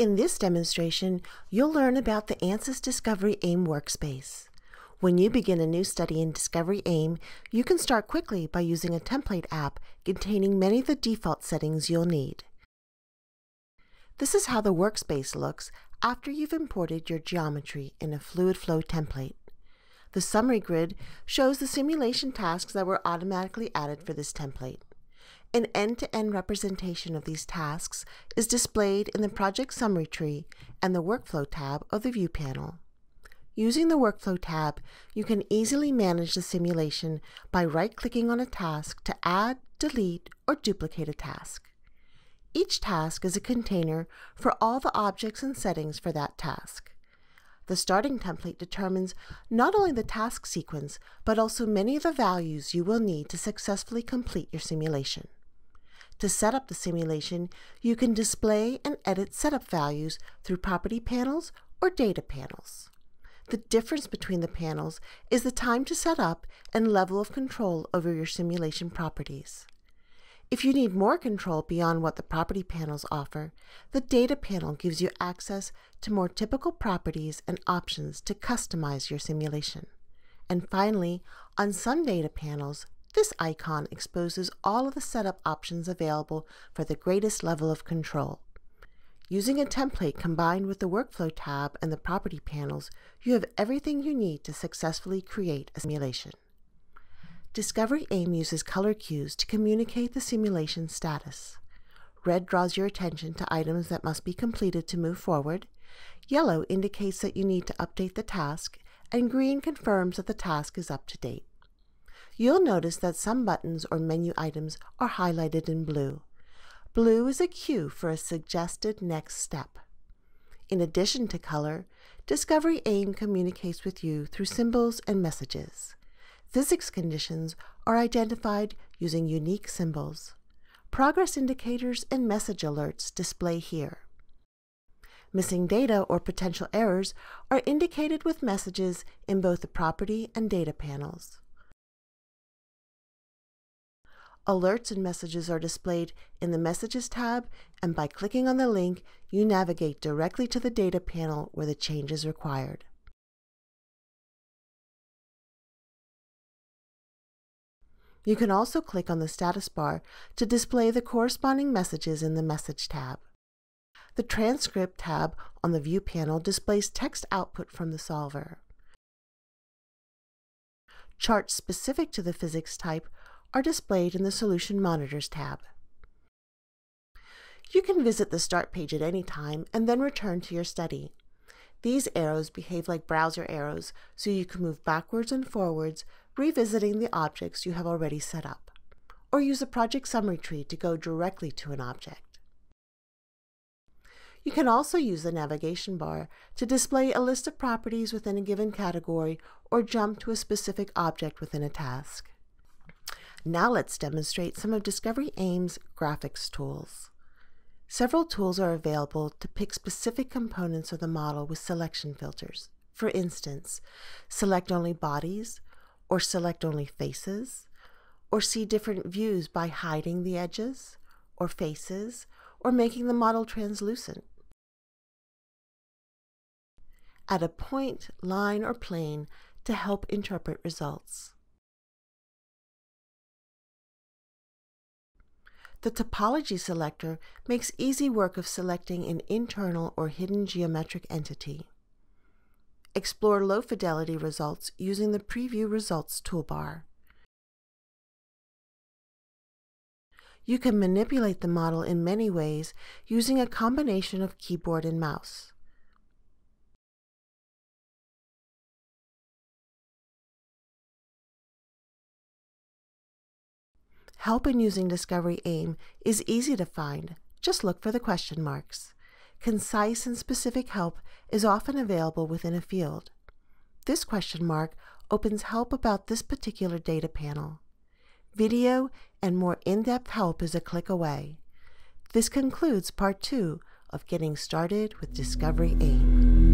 In this demonstration, you'll learn about the ANSYS Discovery AIM workspace. When you begin a new study in Discovery AIM, you can start quickly by using a template app containing many of the default settings you'll need. This is how the workspace looks after you've imported your geometry in a Fluid Flow template. The summary grid shows the simulation tasks that were automatically added for this template. An end-to-end -end representation of these tasks is displayed in the project summary tree and the workflow tab of the view panel. Using the Workflow tab, you can easily manage the simulation by right-clicking on a task to add, delete, or duplicate a task. Each task is a container for all the objects and settings for that task. The starting template determines not only the task sequence, but also many of the values you will need to successfully complete your simulation. To set up the simulation, you can display and edit setup values through property panels or data panels. The difference between the panels is the time to set up and level of control over your simulation properties. If you need more control beyond what the property panels offer, the data panel gives you access to more typical properties and options to customize your simulation. And finally, on some data panels, this icon exposes all of the setup options available for the greatest level of control. Using a template combined with the Workflow tab and the Property panels, you have everything you need to successfully create a simulation. Discovery AIM uses color cues to communicate the simulation status. Red draws your attention to items that must be completed to move forward, yellow indicates that you need to update the task, and green confirms that the task is up to date. You'll notice that some buttons or menu items are highlighted in blue. Blue is a cue for a suggested next step. In addition to color, Discovery AIM communicates with you through symbols and messages. Physics conditions are identified using unique symbols. Progress indicators and message alerts display here. Missing data or potential errors are indicated with messages in both the property and data panels. Alerts and messages are displayed in the Messages tab, and by clicking on the link, you navigate directly to the Data panel where the change is required. You can also click on the status bar to display the corresponding messages in the Message tab. The Transcript tab on the View panel displays text output from the solver. Charts specific to the physics type are displayed in the Solution Monitors tab. You can visit the Start page at any time and then return to your study. These arrows behave like browser arrows, so you can move backwards and forwards, revisiting the objects you have already set up. Or use a project summary tree to go directly to an object. You can also use the navigation bar to display a list of properties within a given category or jump to a specific object within a task. Now let's demonstrate some of Discovery AIM's graphics tools. Several tools are available to pick specific components of the model with selection filters. For instance, select only bodies, or select only faces, or see different views by hiding the edges, or faces, or making the model translucent. Add a point, line, or plane to help interpret results. The topology selector makes easy work of selecting an internal or hidden geometric entity. Explore low fidelity results using the Preview Results toolbar. You can manipulate the model in many ways using a combination of keyboard and mouse. Help in using Discovery AIM is easy to find. Just look for the question marks. Concise and specific help is often available within a field. This question mark opens help about this particular data panel. Video and more in-depth help is a click away. This concludes part two of Getting Started with Discovery AIM.